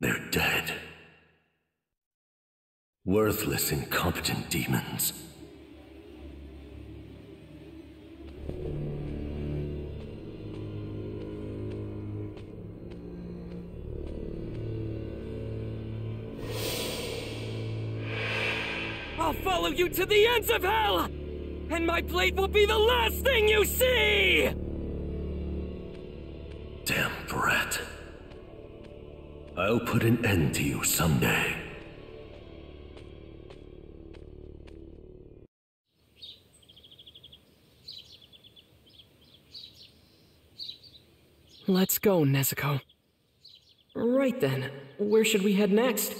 They're dead. Worthless, incompetent demons. I'll follow you to the ends of hell! And my blade will be the last thing you see! I'll put an end to you someday. Let's go, Nezuko. Right then, where should we head next?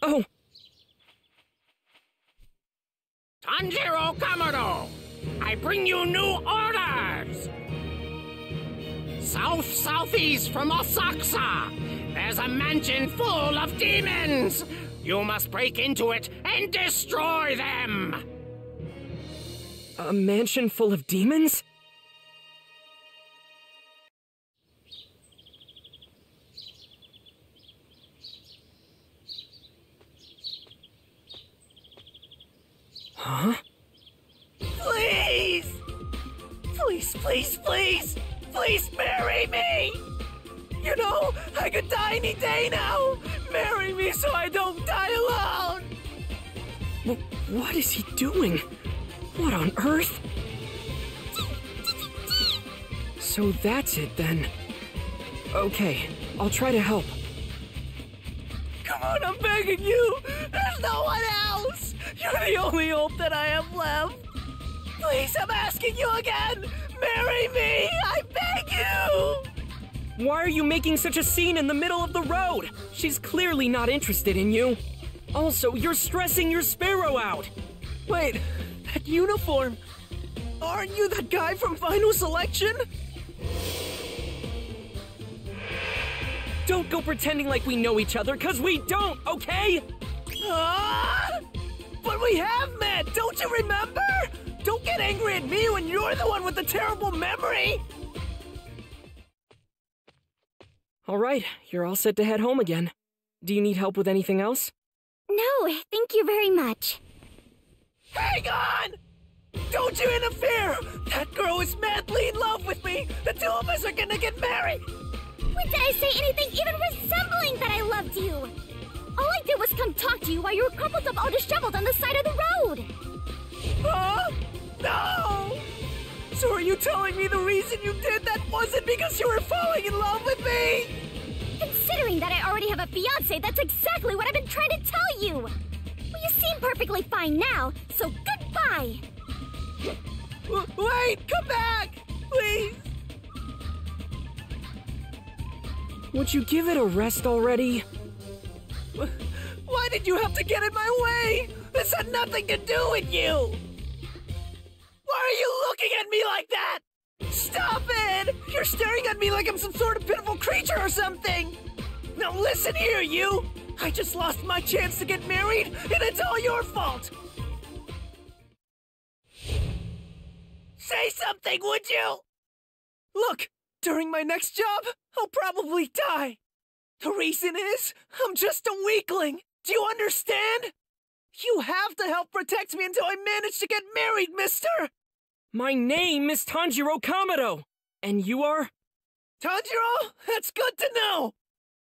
Oh, Tanjiro Kamado, I bring you new orders! South southeast from Asakusa, there's a mansion full of demons! You must break into it and destroy them! a mansion full of demons? Huh? Please! Please, please, please! Please marry me! You know, I could die any day now! Marry me so I don't die alone! Wh- what is he doing? What on earth? So that's it then. Okay, I'll try to help. Come on, I'm begging you! There's no one else! You're the only hope that I have left! Please, I'm asking you again! Marry me! I you! Why are you making such a scene in the middle of the road? She's clearly not interested in you. Also, you're stressing your sparrow out. Wait, that uniform! Aren't you that guy from Final Selection? Don't go pretending like we know each other, cause we don't, okay? Ah! But we have met, don't you remember? Don't get angry at me when you're the one with the terrible memory! Alright, you're all set to head home again. Do you need help with anything else? No, thank you very much. Hang on! Don't you interfere! That girl is madly in love with me! The two of us are gonna get married! When did I say anything even resembling that I loved you? All I did was come talk to you while you were crumpled up all disheveled on the side of the road. Huh? No! So are you telling me the reason you did that wasn't because you were falling in love with me? Considering that I already have a fiance, that's exactly what I've been trying to tell you. Well, you seem perfectly fine now, so goodbye. W- wait, come back! Please! Would you give it a rest already? Why did you have to get in my way? This had nothing to do with you! Why are you at me like that? Stop it! You're staring at me like I'm some sort of pitiful creature or something! Now listen here, you! I just lost my chance to get married, and it's all your fault! Say something, would you? Look, during my next job, I'll probably die. The reason is, I'm just a weakling. Do you understand? You have to help protect me until I manage to get married, mister! My name is Tanjiro Kamado! And you are? Tanjiro, that's good to know!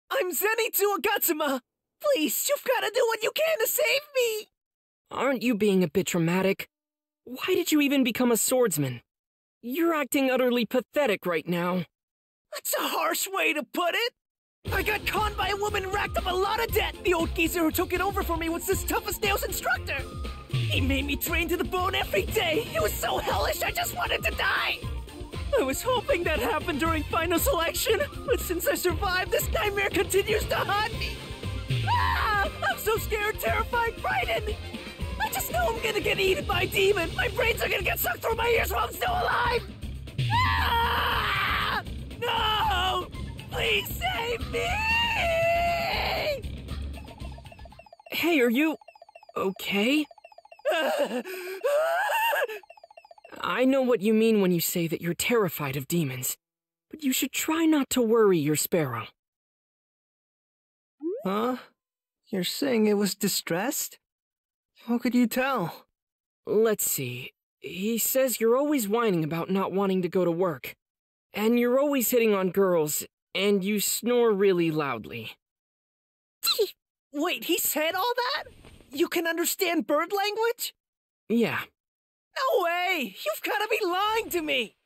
I'm Zenitsu Agatsuma! Please, you've gotta do what you can to save me! Aren't you being a bit dramatic? Why did you even become a swordsman? You're acting utterly pathetic right now. That's a harsh way to put it! I got conned by a woman racked up a lot of debt! The old geezer who took it over for me was this tough as nails instructor! He made me train to the bone every day! It was so hellish I just wanted to die! I was hoping that happened during final selection, but since I survived, this nightmare continues to haunt me! Ah! I'm so scared, terrified, frightened! I just know I'm gonna get eaten by a demon! My brains are gonna get sucked through my ears while I'm still alive! Ah! No! Please save me! Hey, are you. okay? I know what you mean when you say that you're terrified of demons. but you should try not to worry your sparrow. Huh? You're saying it was distressed? How could you tell? Let's see. He says you're always whining about not wanting to go to work. And you're always hitting on girls, and you snore really loudly. Wait, he said all that? You can understand bird language? Yeah, No way! You've gotta be lying to me!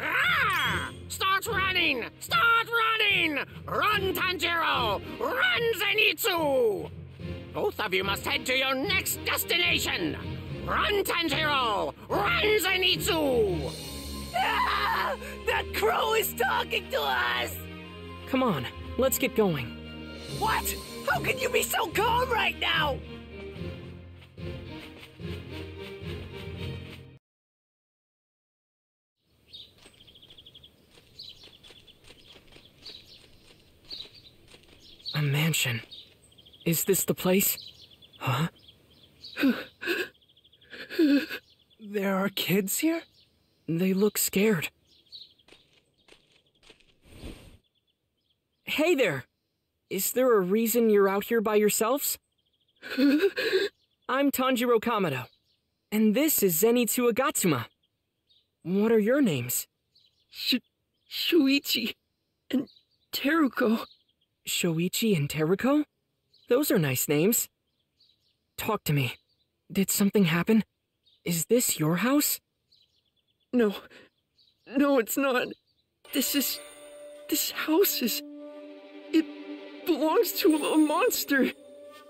Ah! Start running! Start running! Run, Tanjiro! Run, Zenitsu! Both of you must head to your next destination! Run, Tanjiro! Run, Zenitsu! Ah! That crow is talking to us! come on, let's get going. What? How can you be so calm right now? A mansion. Is this the place? Huh? There are kids here? They look scared. Hey there! Is there a reason you're out here by yourselves? I'm Tanjiro Kamado, and this is Zenitsu Agatsuma. What are your names? Sh- Shoichi and Teruko. Shoichi and Teruko? Those are nice names. Talk to me. Did something happen? Is this your house? No, no, it's not. This is. This house is. Belongs to a monster.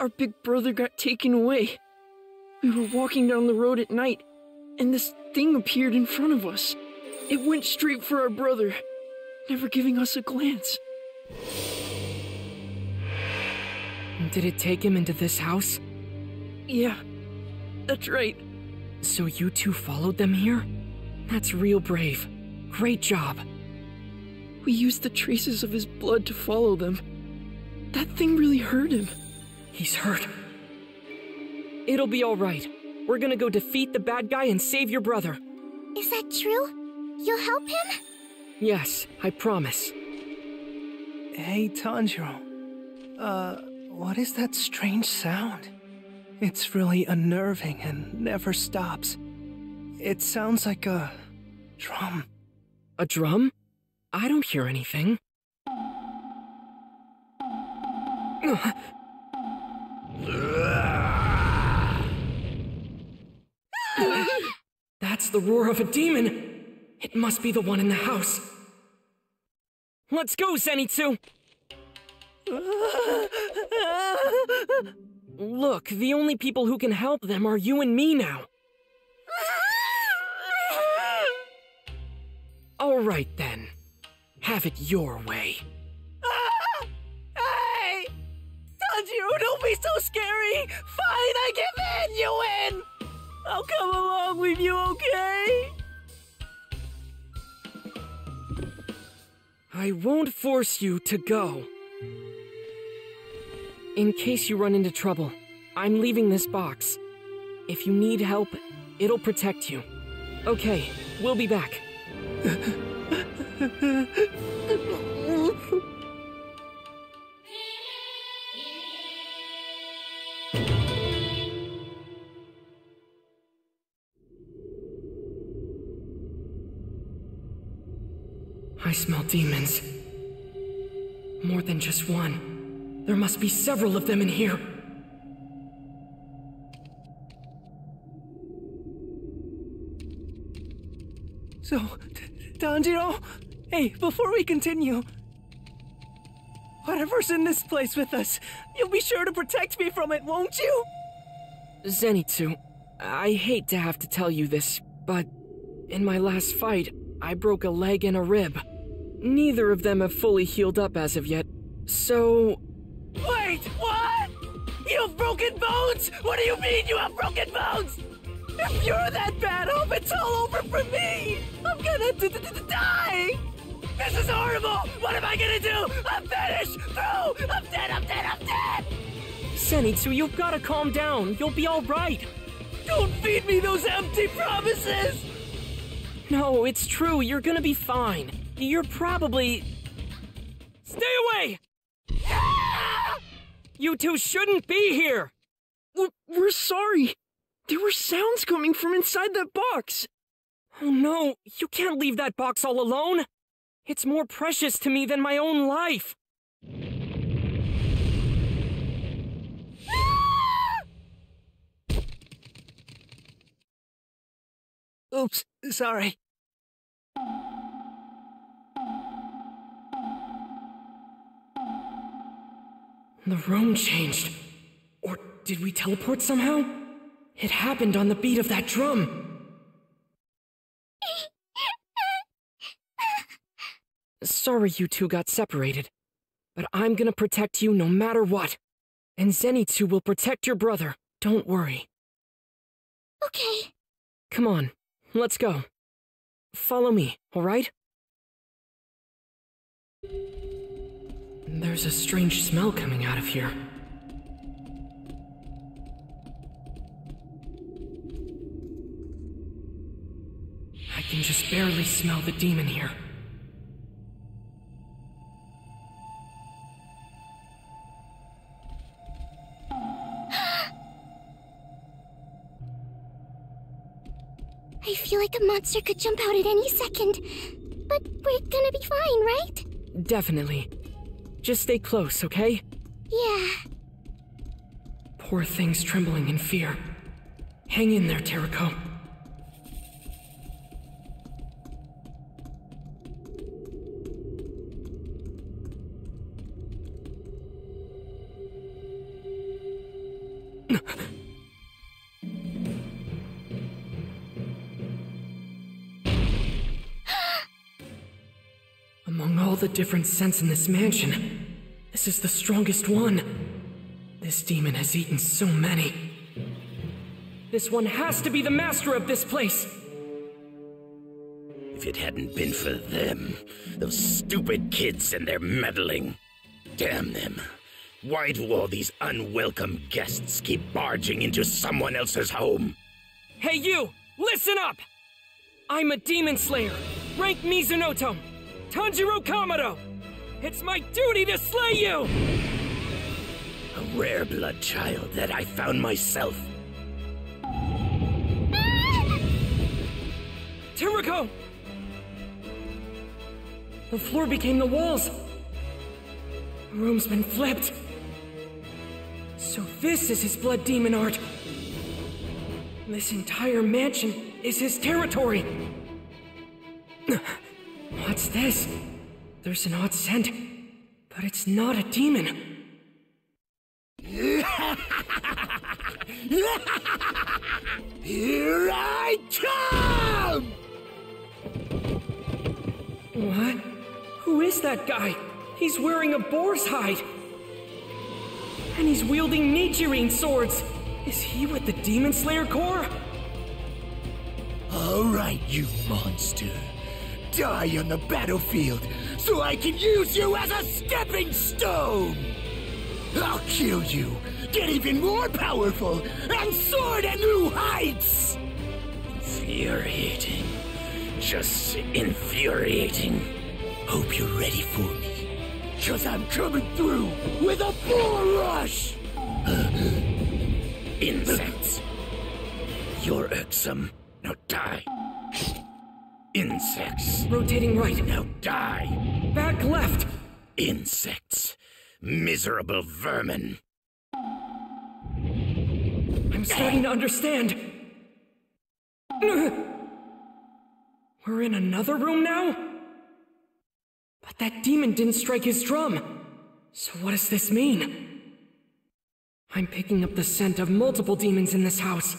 Our big brother got taken away. We were walking down the road at night, and this thing appeared in front of us. It went straight for our brother, never giving us a glance. Did it take him into this house? Yeah, that's right. So you two followed them here? That's real brave. Great job. We used the traces of his blood to follow them. That thing really hurt him. He's hurt. It'll be alright. We're gonna go defeat the bad guy and save your brother. Is that true? You'll help him? Yes, I promise. Hey, Tanjiro. Uh, what is that strange sound? It's really unnerving and never stops. It sounds like a drum. A drum? I don't hear anything. That's the roar of a demon! It must be the one in the house. Let's go, Zenitsu! Look, the only people who can help them are you and me now. All right then. Have it your way. Tanjiro, don't be so scary! Fine, I give in! You win! I'll come along with you, okay? I won't force you to go. In case you run into trouble, I'm leaving this box. If you need help, it'll protect you. Okay, we'll be back. demons. More than just one. There must be several of them in here. So, Tanjiro, hey, before we continue, whatever's in this place with us, you'll be sure to protect me from it, won't you? Zenitsu, I hate to have to tell you this, but in my last fight, I broke a leg and a rib. Neither of them have fully healed up as of yet, so Wait, what? You have broken bones? What do you mean you have broken bones? If you're that bad, hope it's all over for me. I'm gonna d- d- d- die. This is horrible. What am I gonna do? I'm finished. Through. I'm dead. I'm dead. I'm dead. Zenitsu, you've gotta calm down. You'll be alright. Don't feed me those empty promises. No, it's true. You're gonna be fine. You're probably. Stay away! You two shouldn't be here! We're, sorry. There were sounds coming from inside that box. Oh no, you can't leave that box all alone! It's more precious to me than my own life! Oops, sorry. The room changed. Or did we teleport somehow? It happened on the beat of that drum. Sorry you two got separated, but I'm gonna protect you no matter what. And Zenitsu will protect your brother. Don't worry. Okay. Come on, let's go. Follow me, alright? There's a strange smell coming out of here. I can just barely smell the demon here. I feel like a monster could jump out at any second. But we're gonna be fine, right? Definitely. Just stay close, okay? Yeah. Poor thing's trembling in fear. Hang in there, Teruko. Among all the different scents in this mansion, this is the strongest one. This demon has eaten so many. This one has to be the master of this place. If it hadn't been for them, those stupid kids and their meddling. Damn them. Why do all these unwelcome guests keep barging into someone else's home? Hey, you! Listen up! I'm a demon slayer, rank Mizunoto, Tanjiro Kamado. It's my duty to slay you! A rare blood child that I found myself. Teruko! The floor became the walls. The room's been flipped. So this is his blood demon art. This entire mansion is his territory. What's this? There's an odd scent, but it's not a demon. Here I come! What? Who is that guy? He's wearing a boar's hide. And he's wielding Nichirin swords. Is he with the Demon Slayer Corps? All right, you monster. Die on the battlefield so I can use you as a stepping stone! I'll kill you, get even more powerful, and soar to new heights! Infuriating. Just infuriating. Hope you're ready for me. Cause I'm coming through with a full rush! Insects. You're irksome. Now die. Insects. Rotating right. Now die. Back left. Insects. Miserable vermin. I'm starting to understand. We're in another room now? But that demon didn't strike his drum. So what does this mean? I'm picking up the scent of multiple demons in this house.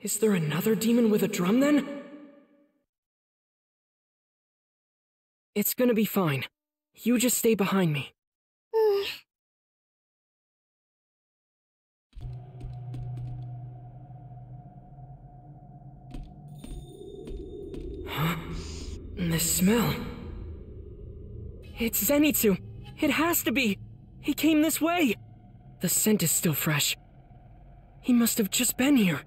Is there another demon with a drum then? It's gonna be fine. You just stay behind me. Huh? The smell. It's Zenitsu. It has to be. He came this way. The scent is still fresh. He must have just been here.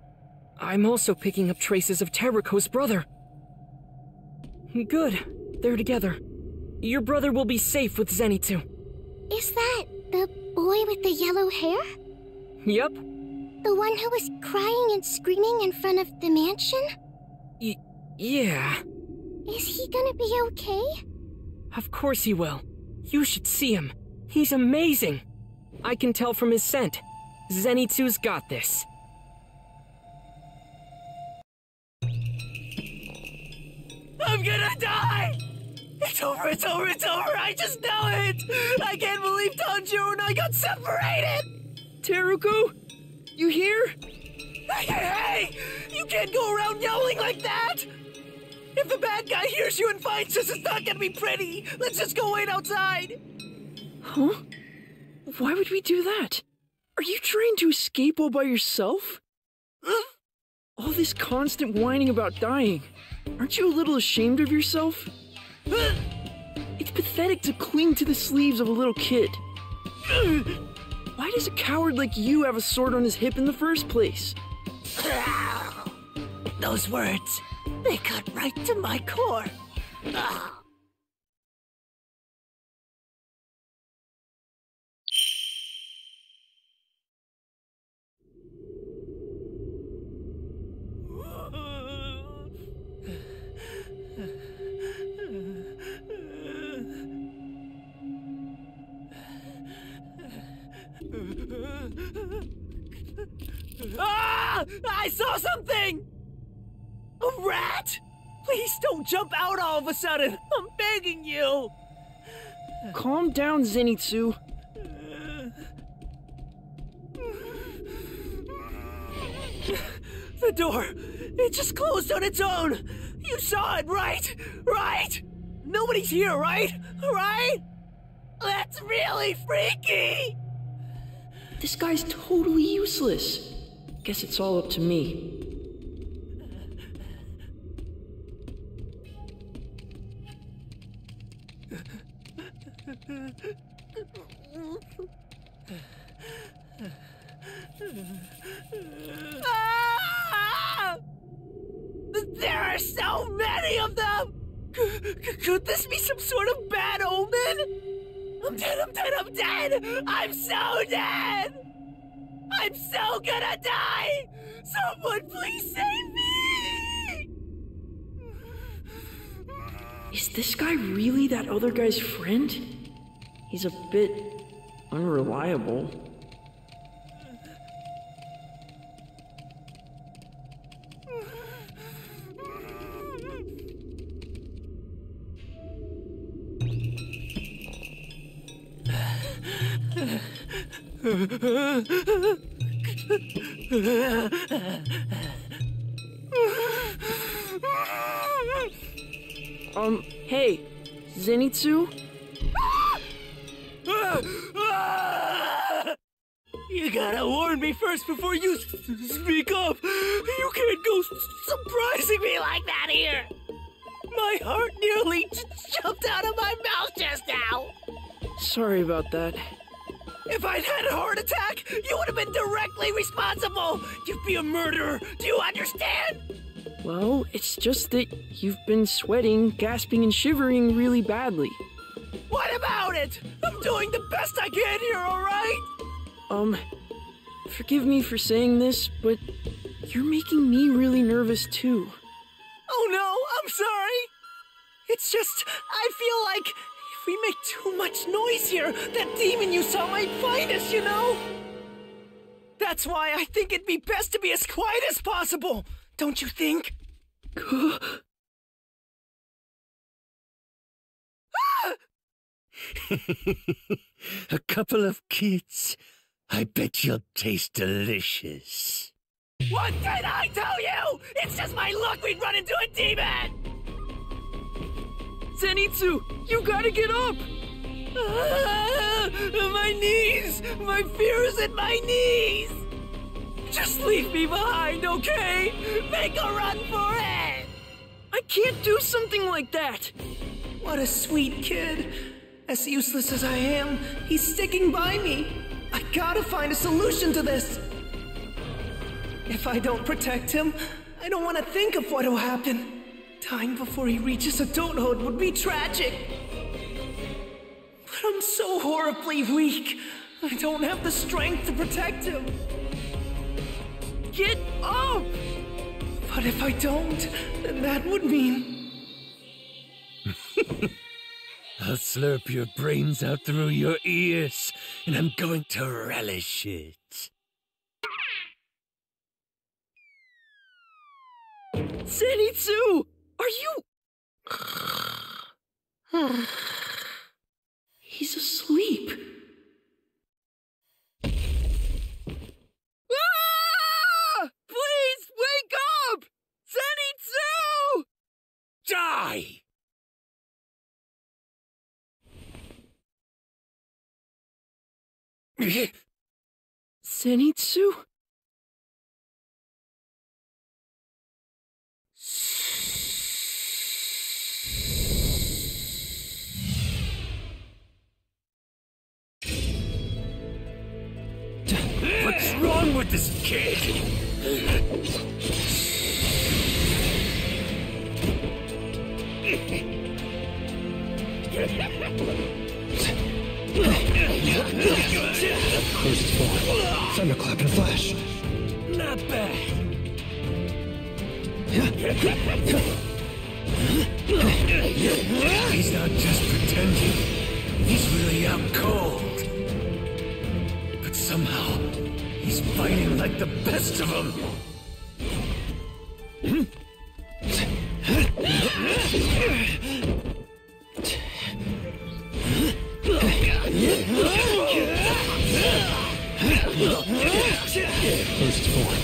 I'm also picking up traces of Teruko's brother. Good. They're together. Your brother will be safe with Zenitsu. Is that the boy with the yellow hair? Yep. The one who was crying and screaming in front of the mansion? Y- yeah. Is he gonna be okay? Of course he will. You should see him. He's amazing. I can tell from his scent. Zenitsu's got this. I'm gonna die! It's over, it's over, it's over! I just know it! I can't believe Tanjiro and I got separated! Teruko? You here? Hey, hey, hey! You can't go around yelling like that! If the bad guy hears you and finds us, it's not gonna be pretty! Let's just go wait outside! Huh? Why would we do that? Are you trying to escape all by yourself? All this constant whining about dying. Aren't you a little ashamed of yourself? It's pathetic to cling to the sleeves of a little kid. Why does a coward like you have a sword on his hip in the first place? Those words, they cut right to my core. Ah! I saw something! A rat! Please don't jump out all of a sudden! I'm begging you! Calm down, Zenitsu. The door! It just closed on its own! You saw it, right? Right? Nobody's here, right? Right? That's really freaky! This guy's totally useless. Guess it's all up to me. Ah! There are so many of them! C- could this be some sort of bad omen? I'm dead, I'm dead, I'm dead! I'm so dead! I'm so gonna die! Someone please save me! Is this guy really that other guy's friend? He's a bit unreliable. Um, hey, Zenitsu? You gotta warn me first before you speak up. You can't go surprising me like that here. My heart nearly jumped out of my mouth just now. Sorry about that. If I'd had a heart attack, you would have been directly responsible. You'd be a murderer. Do you understand? Well, it's just that you've been sweating, gasping, and shivering really badly. What about it? I'm doing the best I can here, all right? Um, forgive me for saying this, but you're making me really nervous too. Oh no, I'm sorry. It's just, I feel like we make too much noise here, that demon you saw might find us, you know? That's why I think it'd be best to be as quiet as possible, don't you think? A couple of kids. I bet you'll taste delicious. What did I tell you? It's just my luck we'd run into a demon! Zenitsu, you gotta get up! Ah, my knees! My fear is in my knees! Just leave me behind, okay? Make a run for it! I can't do something like that! What a sweet kid. As useless as I am, he's sticking by me. I gotta find a solution to this. If I don't protect him, I don't want to think of what'll happen. Dying before he reaches adulthood would be tragic. But I'm so horribly weak. I don't have the strength to protect him. Get up! But if I don't, then that would mean. I'll slurp your brains out through your ears, and I'm going to relish it. Zenitsu! Are you. He's asleep. Ah! Please wake up! Zenitsu! Die! Zenitsu? With this kid? First form. Thunderclap and flash. Not bad. He's not just pretending. He's really out cold. But somehow, he's fighting like the best of them. First form.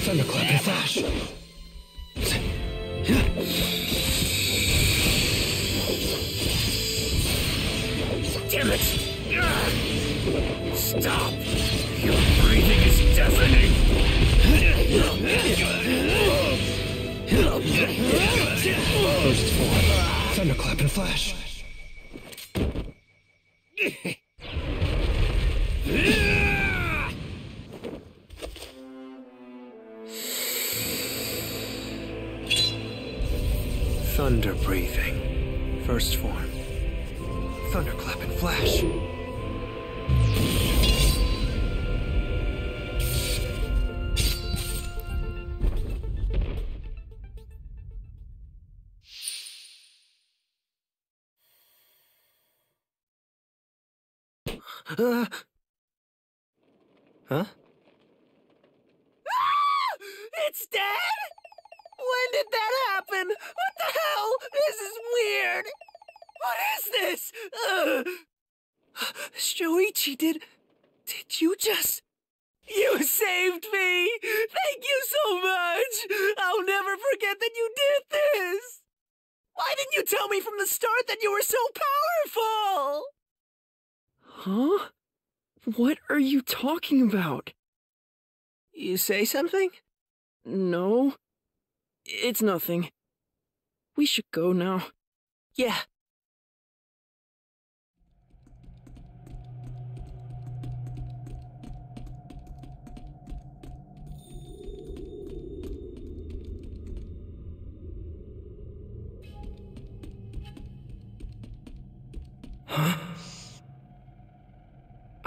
Thunderclap and flash. Damn it! Stop! Your breathing! First form. Thunderclap and flash. Thunder breathing. First form. Thunderclap and flash. Uh, huh? It's dead? When did that happen? What the hell? This is weird. What is this? Ugh. Shoichi, did did you just? You saved me. Thank you so much. I'll never forget that you did this. Why didn't you tell me from the start that you were so powerful? Huh? What are you talking about? You say something? No. It's nothing. We should go now. Yeah.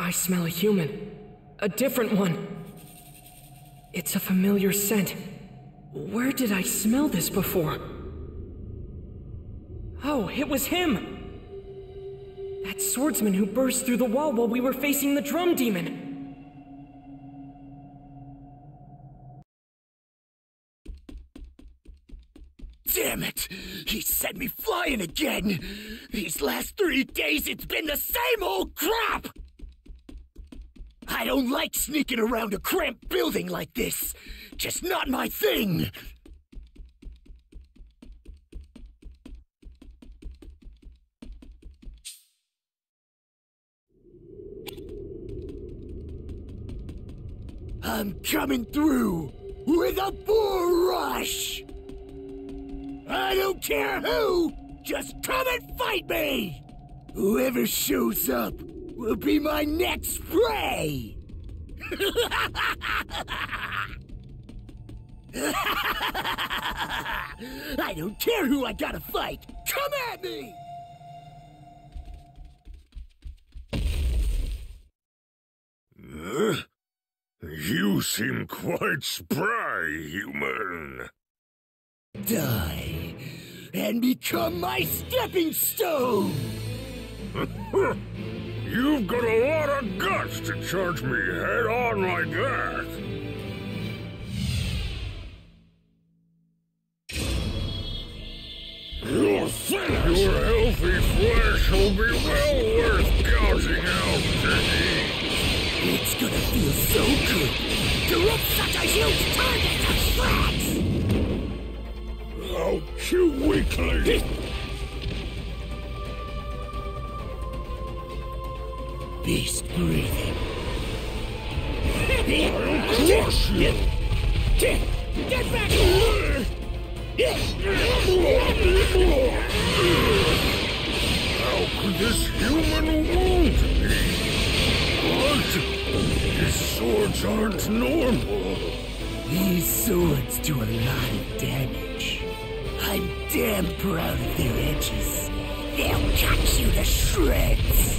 I smell a human. A different one. It's a familiar scent. Where did I smell this before? Oh, it was him! That swordsman who burst through the wall while we were facing the drum demon! Damn it! He sent me flying again! These last three days, it's been the same old crap! I don't like sneaking around a cramped building like this. Just not my thing. I'm coming through with a bull rush! I don't care who! Just come and fight me! Whoever shows up will be my next prey! I don't care who I gotta fight! Come at me! You seem quite spry, human. Die and become my stepping stone! You've got a lot of guts to charge me head on like that. You'll think your healthy flesh will be well worth gouging out to eat. It's gonna feel so good to rip such a huge target to shreds! Oh, you weakling! Beast breathing. Crush you! Get back! How could this human wound me? What? His swords aren't normal. These swords do a lot of damage. I'm damn proud of their edges. They'll cut you to shreds.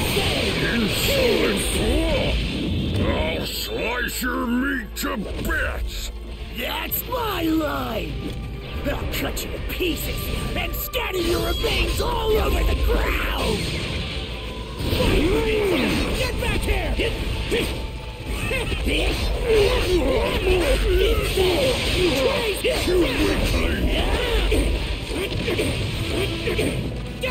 I'll slice your meat to bits. That's my line! I'll cut you to pieces and scatter your remains all over the ground! Get back here!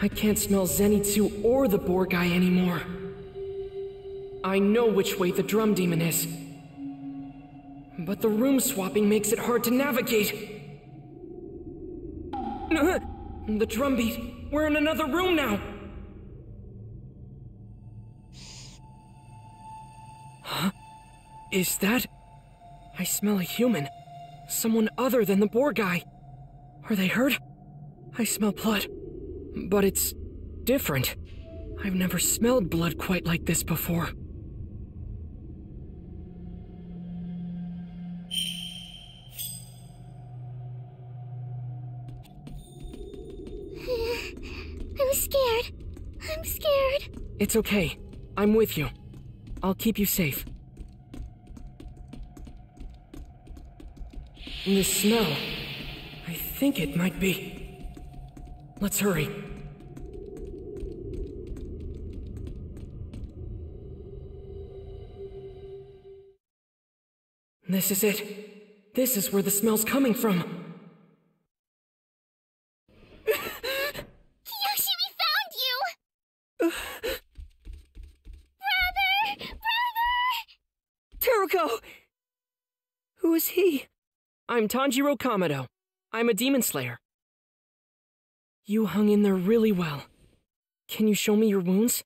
I can't smell Zenitsu or the boar guy anymore. I know which way the drum demon is. But the room swapping makes it hard to navigate. The drum beat. We're in another room now. Huh? Is that? I smell a human. Someone other than the boar guy. Are they hurt? I smell blood. But it's different. I've never smelled blood quite like this before. I'm scared. I'm scared. It's okay. I'm with you. I'll keep you safe. The smell. I think it might be. Let's hurry. This is it. This is where the smell's coming from. Yoshi, we found you! Brother! Brother! Teruko! Who is he? I'm Tanjiro Kamado. I'm a demon slayer. You hung in there really well. Can you show me your wounds?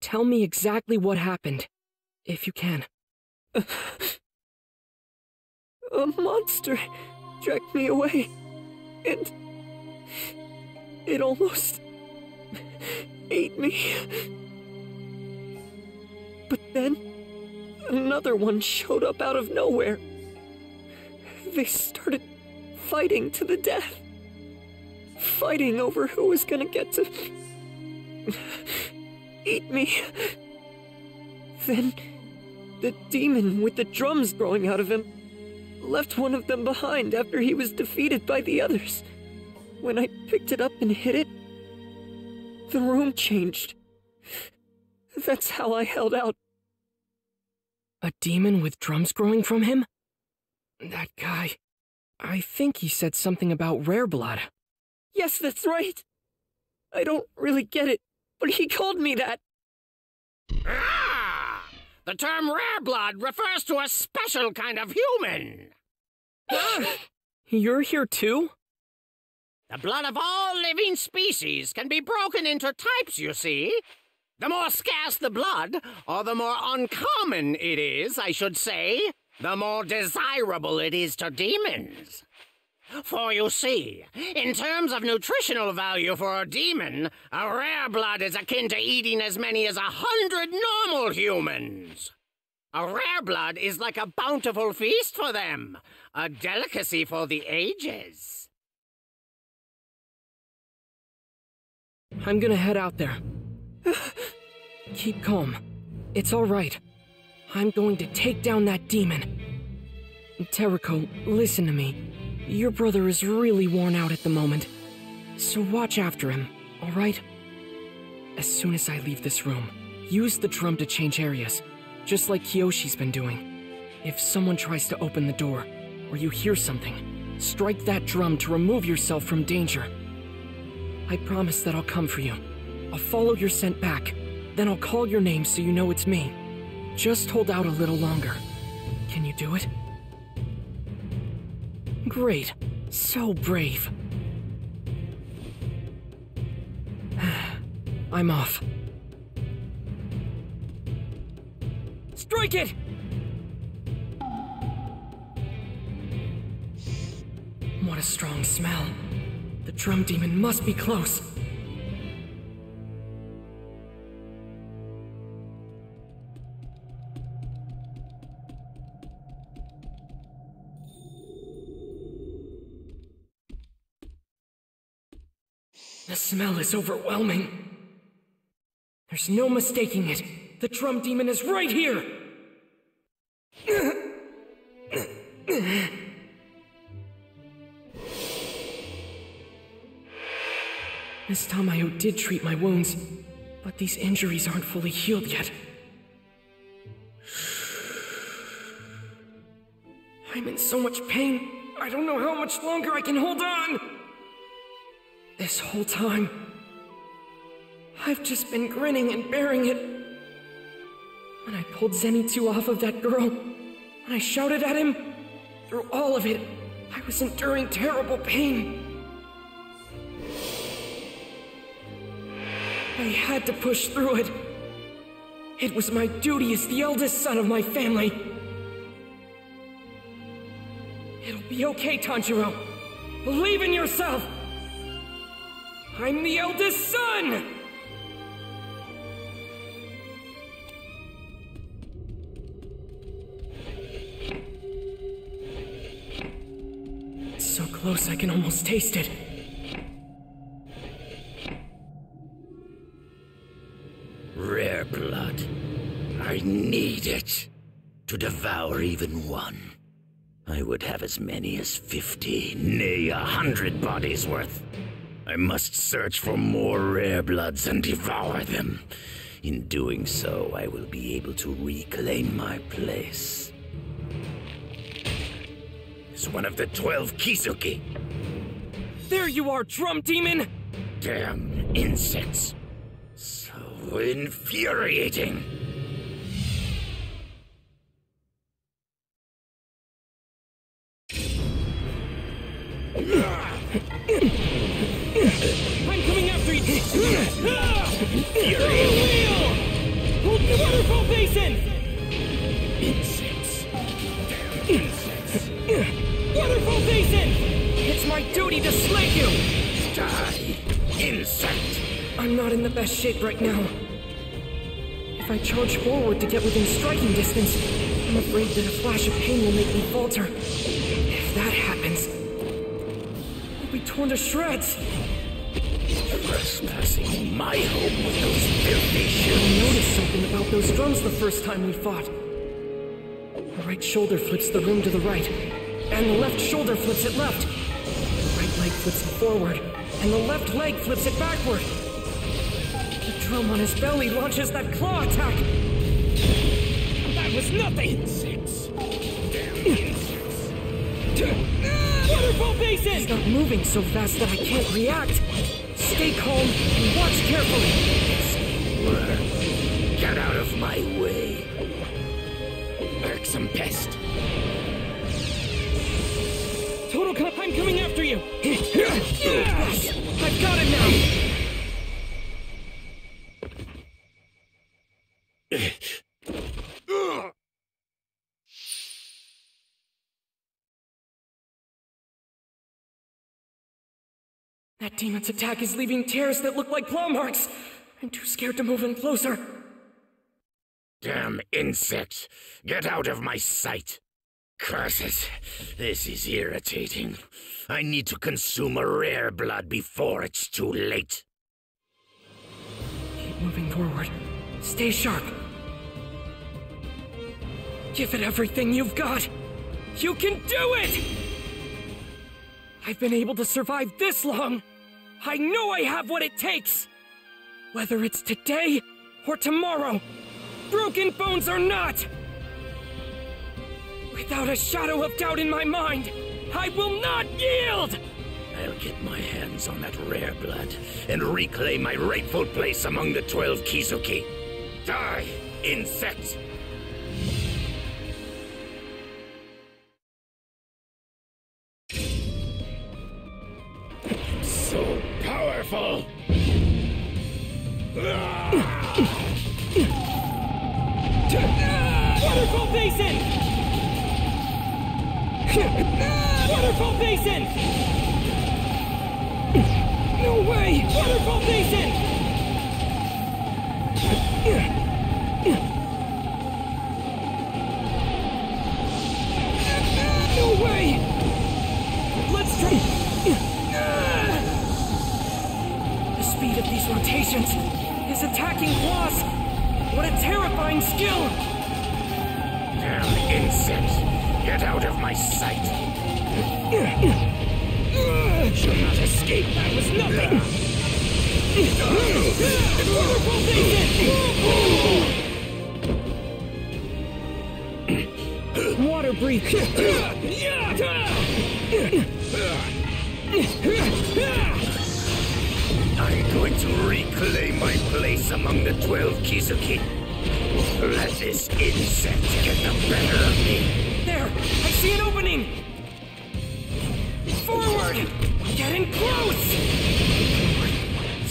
Tell me exactly what happened, if you can. A monster dragged me away, and it almost ate me. But then another one showed up out of nowhere. They started fighting to the death. Fighting over who was gonna get to eat me. Then, the demon with the drums growing out of him left one of them behind after he was defeated by the others. When I picked it up and hid it, the room changed. That's how I held out. A demon with drums growing from him? That guy. I think he said something about rare blood. Yes, that's right. I don't really get it, but he called me that. Ah! The term rare blood refers to a special kind of human. You're here too? The blood of all living species can be broken into types, you see. The more scarce the blood, or the more uncommon it is, I should say, the more desirable it is to demons. For you see, in terms of nutritional value for a demon, a rare blood is akin to eating as many as a hundred normal humans. A rare blood is like a bountiful feast for them, a delicacy for the ages. I'm gonna head out there. Keep calm. It's alright. I'm going to take down that demon. Teruko, listen to me. Your brother is really worn out at the moment. So watch after him, alright? As soon as I leave this room, use the drum to change areas, just like Kiyoshi's been doing. If someone tries to open the door, or you hear something, strike that drum to remove yourself from danger. I promise that I'll come for you. I'll follow your scent back, then I'll call your name so you know it's me. Just hold out a little longer. Can you do it? Great. So brave. I'm off. Strike it! What a strong smell. The drum demon must be close. The smell is overwhelming. There's no mistaking it. The drum demon is right here! This Tamayo did treat my wounds, but these injuries aren't fully healed yet. I'm in so much pain, I don't know how much longer I can hold on! This whole time, I've just been grinning and bearing it. When I pulled Zenitsu off of that girl, when I shouted at him, through all of it, I was enduring terrible pain. I had to push through it. It was my duty as the eldest son of my family. It'll be okay, Tanjiro. Believe in yourself! I'm the eldest son! It's so close I can almost taste it. Rare blood. I need it. To devour even one. I would have as many as fifty, nay, a hundred bodies worth. I must search for more rare bloods and devour them. In doing so, I will be able to reclaim my place. As one of the twelve Kizuki. There you are, drum demon! Damn insects. So infuriating. I'm not in the best shape right now. If I charge forward to get within striking distance, I'm afraid that a flash of pain will make me falter. If that happens, I'll be torn to shreds. Trespassing my home with those filthy I noticed something about those drums the first time we fought. The right shoulder flips the room to the right, and the left shoulder flips it left. The right leg flips it forward, and the left leg flips it backward. Drum on his belly launches that claw attack. That was nothing! Insects. Damn insects. Waterfall basin! He's not moving so fast that I can't react. Stay calm and watch carefully. Get out of my way. Irksome pest. Total Cup, I'm coming after you! Yes! I've got it now! That demon's attack is leaving tears that look like claw marks. I'm too scared to move in closer. Damn insects. Get out of my sight. Curses. This is irritating. I need to consume a rare blood before it's too late. Keep moving forward. Stay sharp. Give it everything you've got. You can do it! I've been able to survive this long. I know I have what it takes. Whether it's today or tomorrow, broken bones or not. Without a shadow of doubt in my mind, I will not yield! I'll get my hands on that rare blood and reclaim my rightful place among the twelve Kizuki. Die, insect!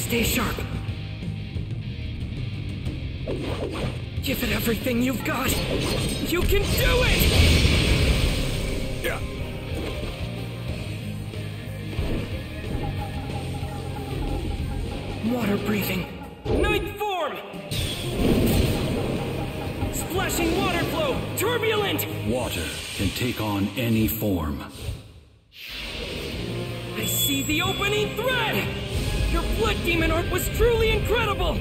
Stay sharp. Give it everything you've got. You can do it! Yeah. Water breathing. Night form! Splashing water flow! Turbulent! Water can take on any form. I see the opening thread! Your blood demon art was truly incredible!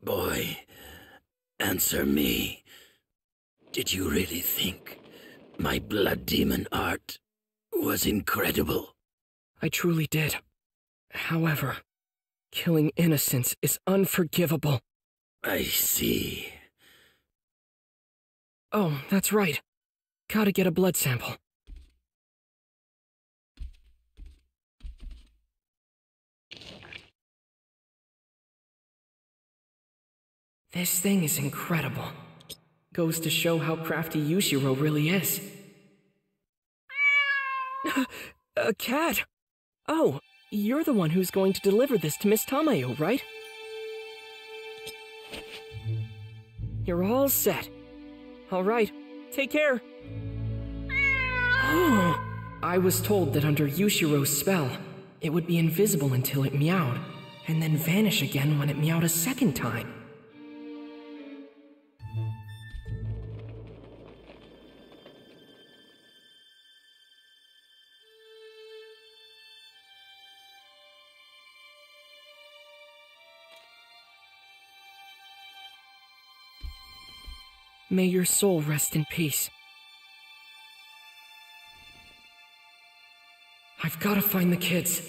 Boy, answer me. Did you really think my blood demon art was incredible? I truly did. However, killing innocents is unforgivable. I see. Oh, that's right. Gotta get a blood sample. This thing is incredible. Goes to show how crafty Yushiro really is. A cat! Oh, you're the one who's going to deliver this to Miss Tamayo, right? You're all set. All right, take care. I was told that under Yushiro's spell, it would be invisible until it meowed, and then vanish again when it meowed a second time. May your soul rest in peace. I've gotta find the kids.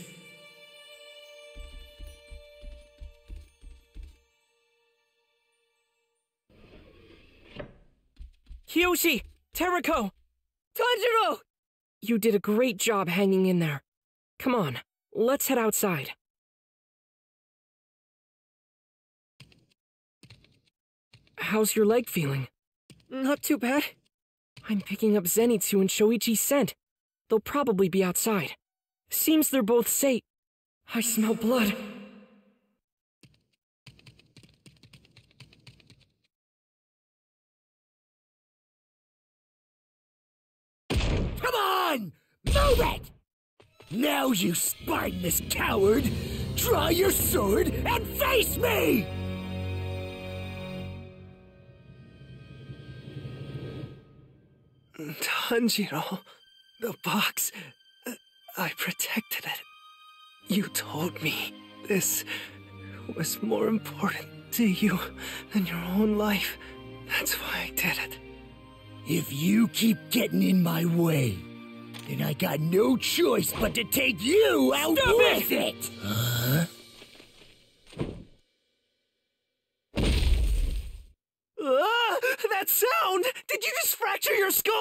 Kiyoshi! Teruko! Tanjiro! You did a great job hanging in there. Come on, let's head outside. How's your leg feeling? Not too bad. I'm picking up Zenitsu and Shoichi's scent. They'll probably be outside. Seems they're both safe. I smell blood. Come on! Move it! Now, you spineless coward! Draw your sword and face me! Tanjiro, the box. I protected it. You told me this was more important to you than your own life. That's why I did it. If you keep getting in my way, then I got no choice but to take you out Stop with it! it! Huh? Ah, that sound! Did you just fracture your skulls?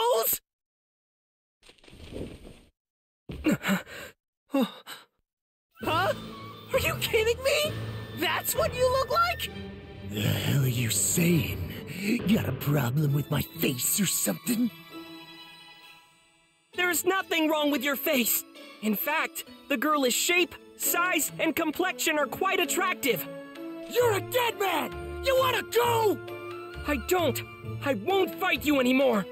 The hell are you saying? Got a problem with my face or something? There's nothing wrong with your face. In fact, the girl's shape, size, and complexion are quite attractive. You're a dead man! You wanna go? I don't. I won't fight you anymore.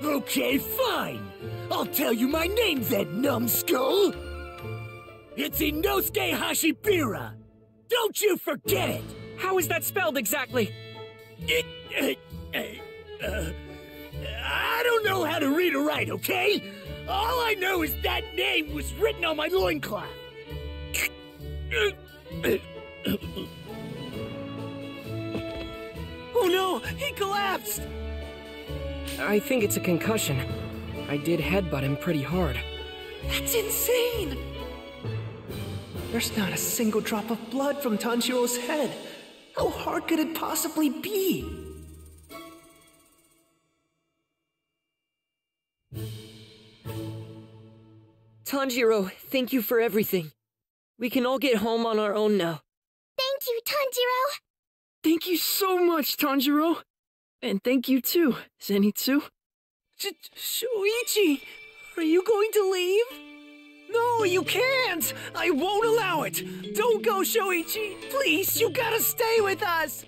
Okay, fine. I'll tell you my name then, numbskull. It's Inosuke Hashibira. Don't you forget it. How is that spelled exactly? It, uh, I don't know how to read or write, okay? All I know is that name was written on my loincloth. Oh no, he collapsed! I think it's a concussion. I did headbutt him pretty hard. That's insane! There's not a single drop of blood from Tanjiro's head. How hard could it possibly be? Tanjiro, thank you for everything. We can all get home on our own now. Thank you, Tanjiro. Thank you so much, Tanjiro. And thank you too, Zenitsu. Sh- Shoichi, are you going to leave? No, you can't! I won't allow it! Don't go, Shoichi! Please, you gotta stay with us!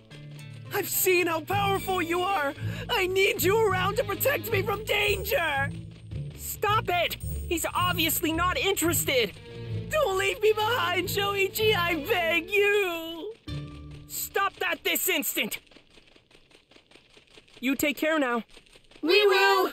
I've seen how powerful you are! I need you around to protect me from danger! Stop it! He's obviously not interested! Don't leave me behind, Shoichi, I beg you! Stop that this instant! You take care now. We will!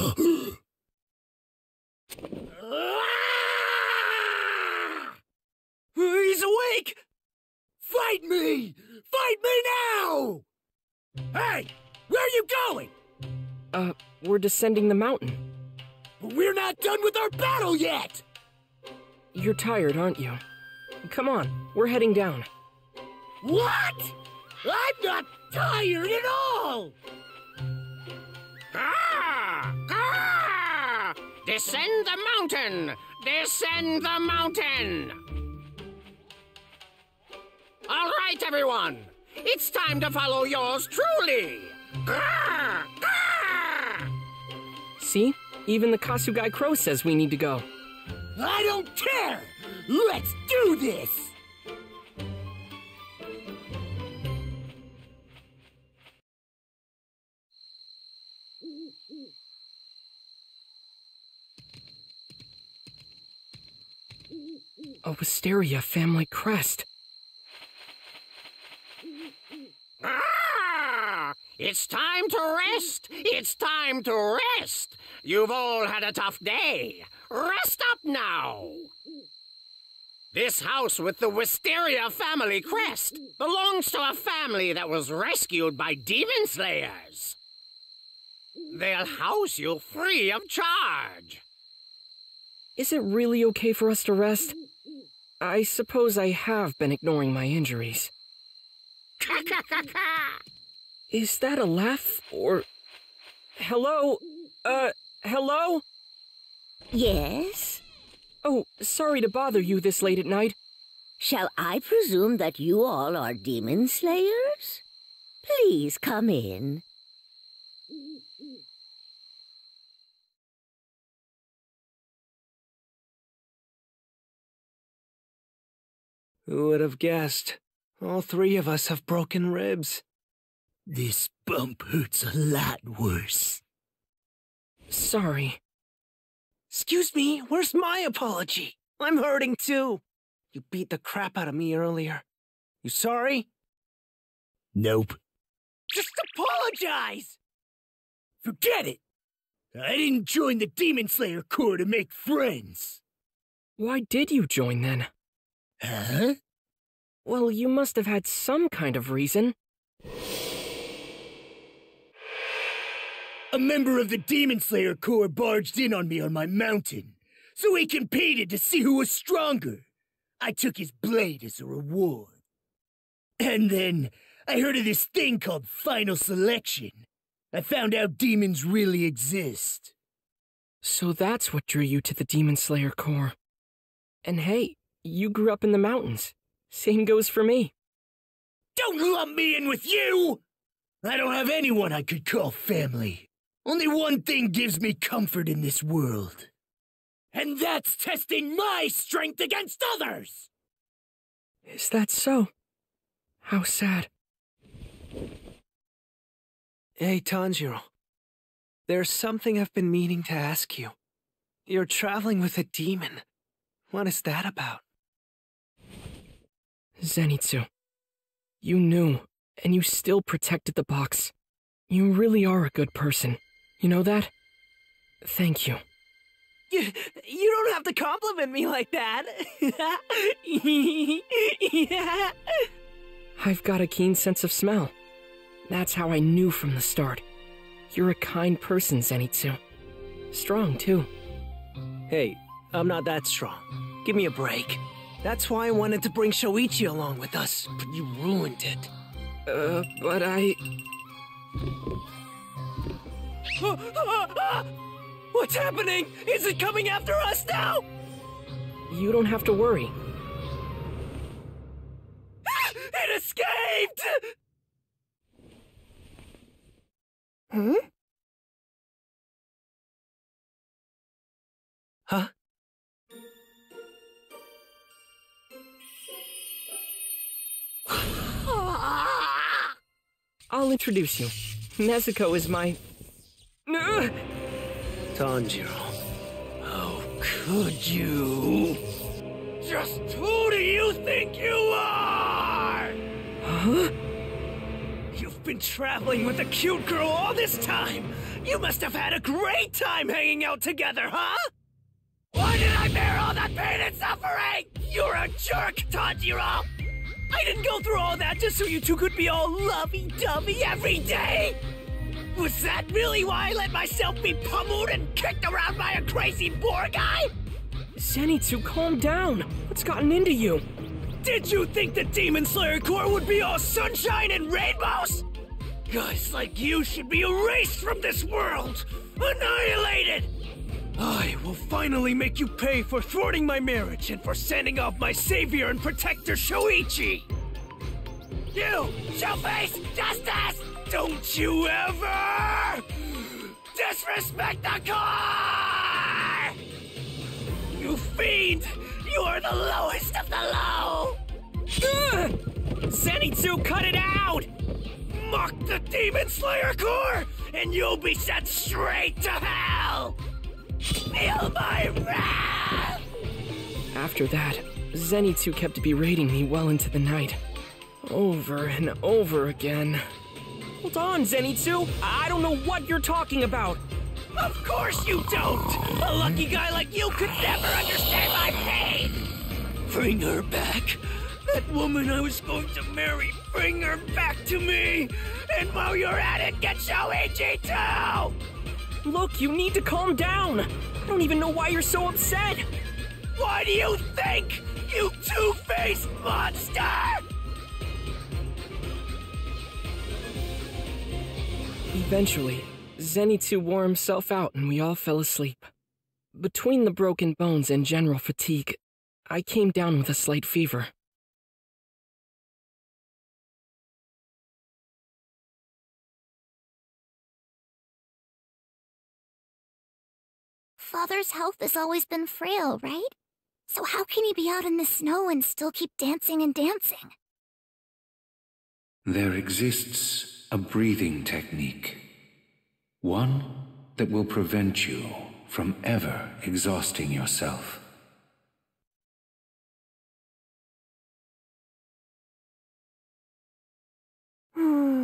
He's awake! Fight me! Fight me now! Hey! Where are you going? Uh, we're descending the mountain. We're not done with our battle yet! You're tired, aren't you? Come on, we're heading down. What? I'm not tired at all! Ah! Descend the mountain! Descend the mountain! All right, everyone. It's time to follow yours truly. Grrr! Grrr! See? Even the Kasugai Crow says we need to go. I don't care! Let's do this! A wisteria family crest. Ah! It's time to rest! It's time to rest! You've all had a tough day. Rest up now! This house with the Wisteria family crest belongs to a family that was rescued by demon slayers. They'll house you free of charge. Is it really okay for us to rest? I suppose I have been ignoring my injuries. Is that a laugh or. Hello? Uh, hello? Yes? Oh, sorry to bother you this late at night. Shall I presume that you all are demon slayers? Please come in. Who would have guessed? All three of us have broken ribs. This bump hurts a lot worse. Sorry. Excuse me, where's my apology? I'm hurting too. You beat the crap out of me earlier. You sorry? Nope. Just apologize! Forget it! I didn't join the Demon Slayer Corps to make friends. Why did you join then? Huh? Well, you must have had some kind of reason. A member of the Demon Slayer Corps barged in on me on my mountain, so we competed to see who was stronger. I took his blade as a reward. And then I heard of this thing called Final Selection. I found out demons really exist. So that's what drew you to the Demon Slayer Corps. And hey, you grew up in the mountains. Same goes for me. Don't lump me in with you! I don't have anyone I could call family. Only one thing gives me comfort in this world. And that's testing my strength against others! Is that so? How sad. Hey, Tanjiro. There's something I've been meaning to ask you. You're traveling with a demon. What is that about? Zenitsu. You knew, and you still protected the box. You really are a good person. You know that? Thank you. You, you don't have to compliment me like that. yeah. I've got a keen sense of smell. That's how I knew from the start. You're a kind person, Zenitsu. Strong, too. Hey, I'm not that strong. Give me a break. That's why I wanted to bring Shoichi along with us, but you ruined it. Uh, but I. What's happening? Is it coming after us now? You don't have to worry. It escaped! Huh? Huh? I'll introduce you. Nezuko is my. Ugh! Tanjiro. How could you? Just who do you think you are? Huh? You've been traveling with a cute girl all this time. You must have had a great time hanging out together, huh? Why did I bear all that pain and suffering? You're a jerk, Tanjiro! I didn't go through all that just so you two could be all lovey-dovey every day! Was that really why I let myself be pummeled and kicked around by a crazy boar guy? Zenitsu, calm down. What's gotten into you? Did you think the Demon Slayer Corps would be all sunshine and rainbows? Guys like you should be erased from this world! Annihilated! I will finally make you pay for thwarting my marriage and for sending off my savior and protector Shoichi! You shall face justice! Don't you ever disrespect the Corps! You fiend! You are the lowest of the low! Ugh! Cut it out! Mock the Demon Slayer Corps, and you'll be sent straight to hell! Feel my wrath! After that, Zenitsu kept berating me well into the night. Over and over again. Hold on, Zenitsu! I don't know what you're talking about! Of course you don't! A lucky guy like you could never understand my pain! Bring her back! That woman I was going to marry, bring her back to me! And while you're at it, get Shoichi too! Look, you need to calm down! I don't even know why you're so upset! Why do you think? You two-faced monster! Eventually, Zenitsu wore himself out and we all fell asleep. Between the broken bones and general fatigue, I came down with a slight fever. Father's health has always been frail, right? So how can he be out in the snow and still keep dancing and dancing? There exists a breathing technique. One that will prevent you from ever exhausting yourself. Hmm.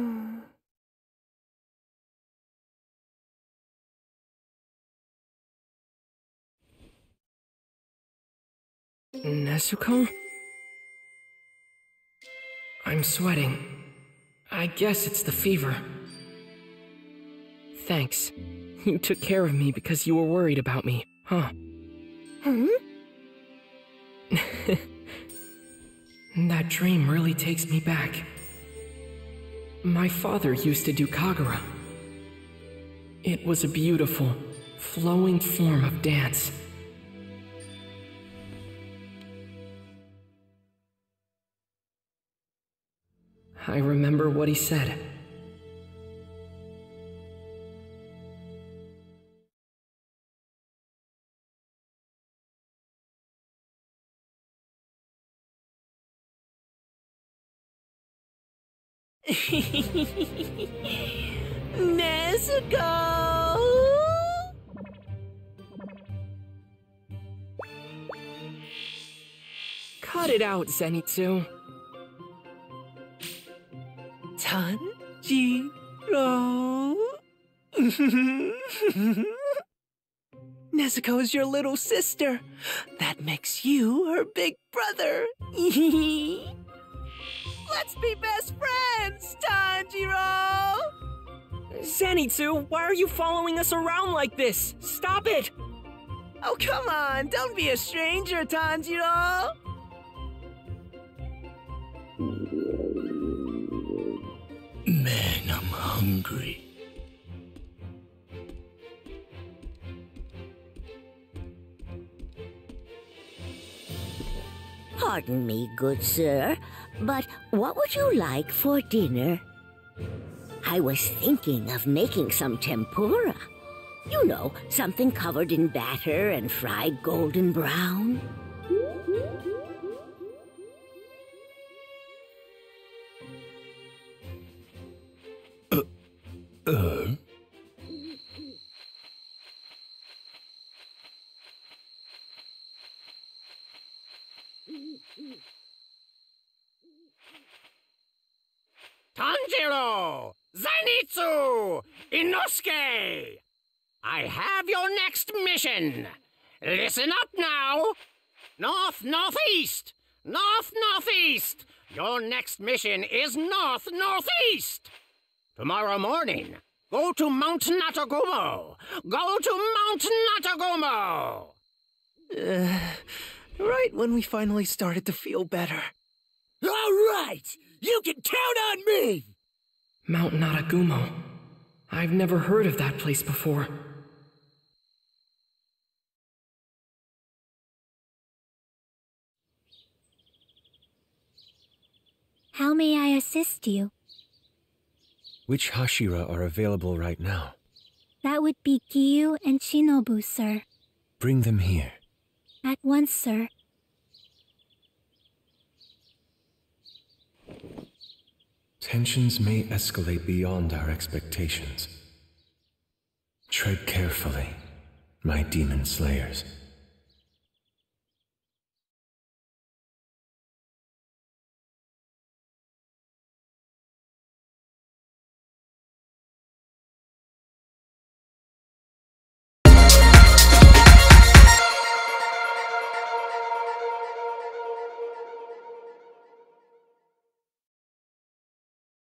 Nezuko? I'm sweating. I guess it's the fever. Thanks. You took care of me because you were worried about me, huh? Hmm? that dream really takes me back. My father used to do Kagura. It was a beautiful, flowing form of dance. I remember what he said. Nezuko! Cut it out, Zenitsu. Tanjiro. Nezuko is your little sister. That makes you her big brother. Let's be best friends, Tanjiro! Zenitsu, why are you following us around like this? Stop it! Oh, come on, don't be a stranger, Tanjiro! Hungry. Pardon me, good sir, but what would you like for dinner? I was thinking of making some tempura. You know, something covered in batter and fried golden brown. Uh? Tanjiro! Zenitsu! Inosuke! I have your next mission. Listen up now. North northeast! North northeast! Your next mission is north northeast! Tomorrow morning, go to Mount Natagumo! Go to Mount Natagumo! Uh, right when we finally started to feel better. All right! You can count on me! Mount Natagumo. I've never heard of that place before. How may I assist you? Which Hashira are available right now? That would be Giyu and Shinobu, sir. Bring them here. At once, sir. Tensions may escalate beyond our expectations. Tread carefully, my demon slayers.